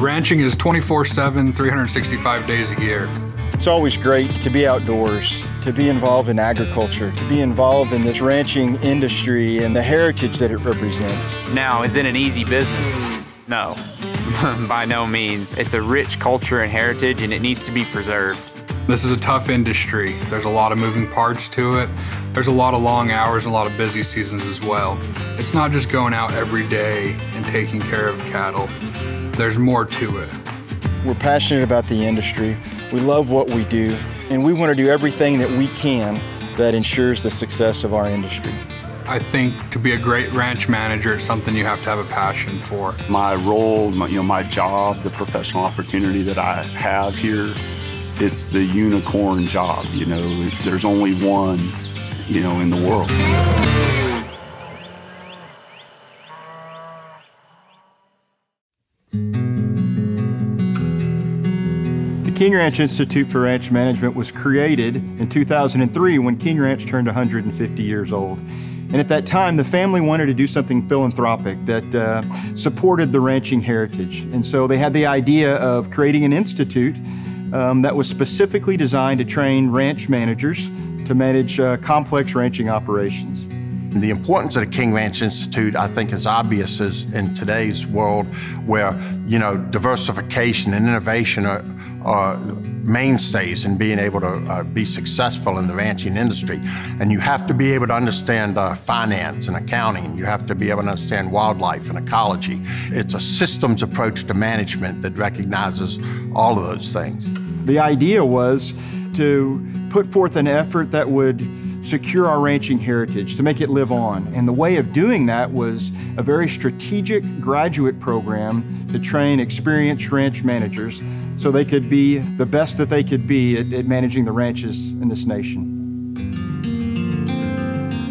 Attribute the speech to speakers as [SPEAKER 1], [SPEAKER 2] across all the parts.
[SPEAKER 1] Ranching is 24 7, 365 days a year.
[SPEAKER 2] It's always great to be outdoors, to be involved in agriculture, to be involved in this ranching industry and the heritage that it represents.
[SPEAKER 3] Now, is it an easy business? No, by no means. It's a rich culture and heritage and it needs to be preserved.
[SPEAKER 1] This is a tough industry. There's a lot of moving parts to it. There's a lot of long hours and a lot of busy seasons as well. It's not just going out every day and taking care of cattle. There's more to it.
[SPEAKER 2] We're passionate about the industry. We love what we do, and we want to do everything that we can that ensures the success of our industry.
[SPEAKER 1] I think to be a great ranch manager, it's something you have to have a passion for.
[SPEAKER 4] My role, my, you know, my job, the professional opportunity that I have here, it's the unicorn job. You know, there's only one, you know, in the world.
[SPEAKER 2] King Ranch Institute for Ranch Management was created in 2003 when King Ranch turned 150 years old. And at that time, the family wanted to do something philanthropic that uh, supported the ranching heritage. And so they had the idea of creating an institute um, that was specifically designed to train ranch managers to manage uh, complex ranching operations.
[SPEAKER 5] The importance of the King Ranch Institute, I think, is obvious as in today's world where, you know, diversification and innovation are, are mainstays in being able to uh, be successful in the ranching industry. And you have to be able to understand uh, finance and accounting. You have to be able to understand wildlife and ecology. It's a systems approach to management that recognizes all of those things.
[SPEAKER 2] The idea was to put forth an effort that would secure our ranching heritage, to make it live on. And the way of doing that was a very strategic graduate program to train experienced ranch managers so they could be the best that they could be at, at managing the ranches in this nation.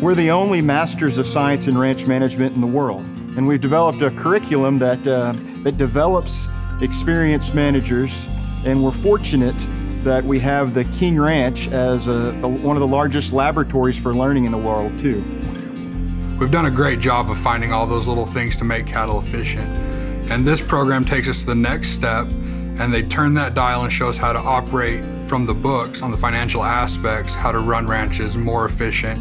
[SPEAKER 2] We're the only masters of science in ranch management in the world, and we've developed a curriculum that, uh, that develops experienced managers, and we're fortunate that we have the King Ranch as a, a, one of the largest laboratories for learning in the world, too.
[SPEAKER 1] We've done a great job of finding all those little things to make cattle efficient. And this program takes us to the next step, and they turn that dial and show us how to operate from the books on the financial aspects, how to run ranches more efficient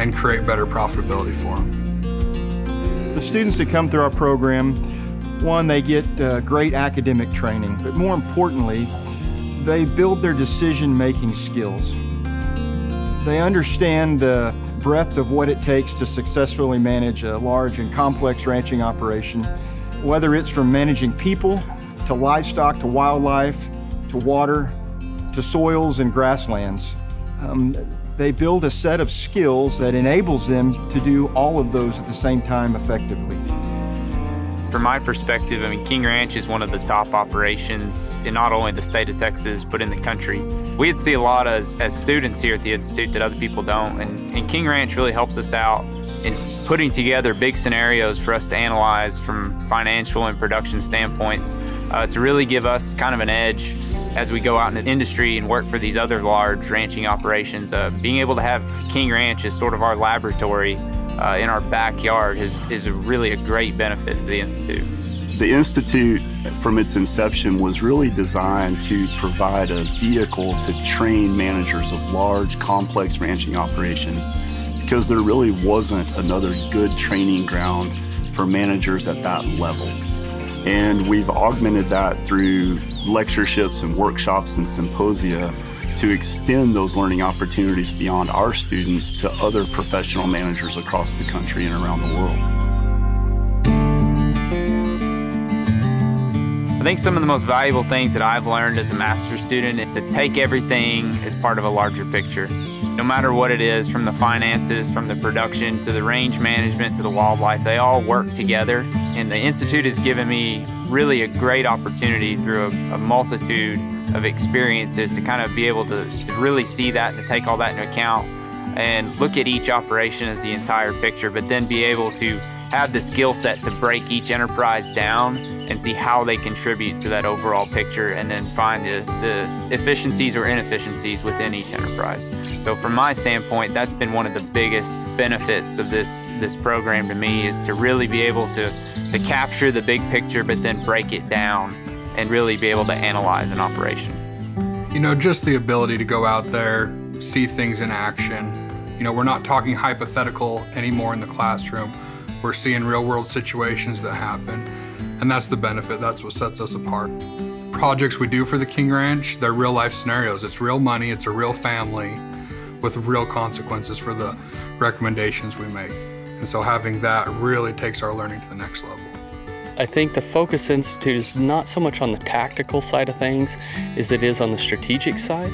[SPEAKER 1] and create better profitability for them.
[SPEAKER 2] The students that come through our program, one, they get uh, great academic training, but more importantly, they build their decision-making skills. They understand the breadth of what it takes to successfully manage a large and complex ranching operation, whether it's from managing people, to livestock, to wildlife, to water, to soils and grasslands. Um, they build a set of skills that enables them to do all of those at the same time effectively.
[SPEAKER 3] From my perspective, I mean, King Ranch is one of the top operations in not only the state of Texas, but in the country. We'd see a lot as, as students here at the Institute that other people don't, and, and King Ranch really helps us out in putting together big scenarios for us to analyze from financial and production standpoints uh, to really give us kind of an edge as we go out in the industry and work for these other large ranching operations. Uh, being able to have King Ranch as sort of our laboratory uh, in our backyard is, is really a great benefit to the Institute.
[SPEAKER 4] The Institute, from its inception, was really designed to provide a vehicle to train managers of large, complex ranching operations because there really wasn't another good training ground for managers at that level. And we've augmented that through lectureships and workshops and symposia to extend those learning opportunities beyond our students to other professional managers across the country and around the world.
[SPEAKER 3] I think some of the most valuable things that I've learned as a master's student is to take everything as part of a larger picture. No matter what it is, from the finances, from the production, to the range management, to the wildlife, they all work together. And the Institute has given me really a great opportunity through a, a multitude of experiences to kind of be able to, to really see that, to take all that into account and look at each operation as the entire picture, but then be able to have the skill set to break each enterprise down and see how they contribute to that overall picture and then find the, the efficiencies or inefficiencies within each enterprise. So from my standpoint, that's been one of the biggest benefits of this, this program to me is to really be able to, to capture the big picture but then break it down and really be able to analyze an operation.
[SPEAKER 1] You know, just the ability to go out there, see things in action. You know, we're not talking hypothetical anymore in the classroom. We're seeing real world situations that happen. And that's the benefit, that's what sets us apart. Projects we do for the King Ranch, they're real life scenarios. It's real money, it's a real family with real consequences for the recommendations we make. And so having that really takes our learning to the next level.
[SPEAKER 6] I think the Focus Institute is not so much on the tactical side of things as it is on the strategic side.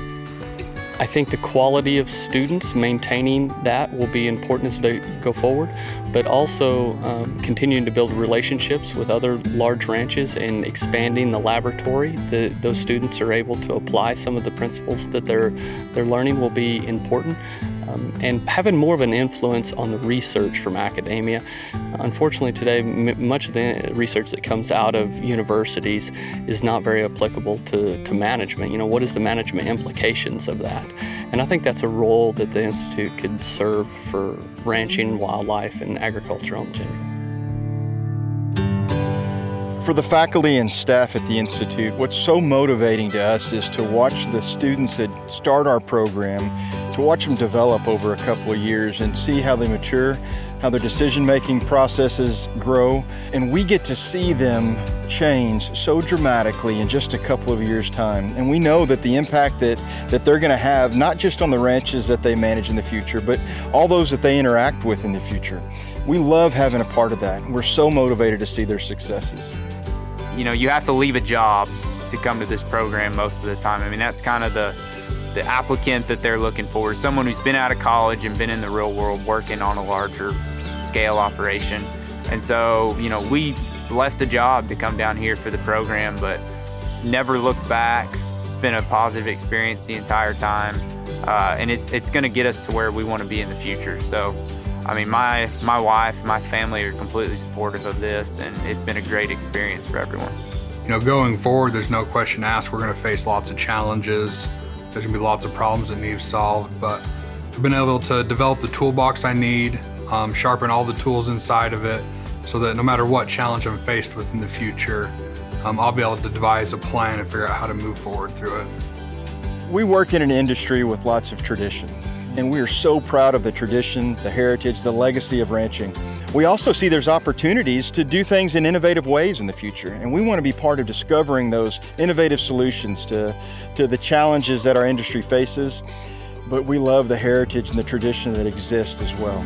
[SPEAKER 6] I think the quality of students, maintaining that will be important as they go forward, but also um, continuing to build relationships with other large ranches and expanding the laboratory that those students are able to apply some of the principles that they're, they're learning will be important. Um, and having more of an influence on the research from academia. Unfortunately, today, much of the research that comes out of universities is not very applicable to, to management. You know, what is the management implications of that? And I think that's a role that the Institute could serve for ranching, wildlife, and agriculture in general.
[SPEAKER 2] For the faculty and staff at the Institute, what's so motivating to us is to watch the students that start our program, to watch them develop over a couple of years and see how they mature, how their decision-making processes grow, and we get to see them change so dramatically in just a couple of years' time. And we know that the impact that, that they're gonna have, not just on the ranches that they manage in the future, but all those that they interact with in the future. We love having a part of that. We're so motivated to see their successes
[SPEAKER 3] you know, you have to leave a job to come to this program most of the time. I mean, that's kind of the the applicant that they're looking for is someone who's been out of college and been in the real world working on a larger scale operation. And so, you know, we left a job to come down here for the program, but never looked back. It's been a positive experience the entire time. Uh, and it, it's going to get us to where we want to be in the future. So, I mean, my, my wife, my family are completely supportive of this, and it's been a great experience for everyone.
[SPEAKER 1] You know, going forward, there's no question asked. We're going to face lots of challenges. There's to be lots of problems that need solved, but I've been able to develop the toolbox I need, um, sharpen all the tools inside of it, so that no matter what challenge I'm faced with in the future, um, I'll be able to devise a plan and figure out how to move forward through it.
[SPEAKER 2] We work in an industry with lots of tradition and we are so proud of the tradition, the heritage, the legacy of ranching. We also see there's opportunities to do things in innovative ways in the future, and we want to be part of discovering those innovative solutions to, to the challenges that our industry faces, but we love the heritage and the tradition that exists as well.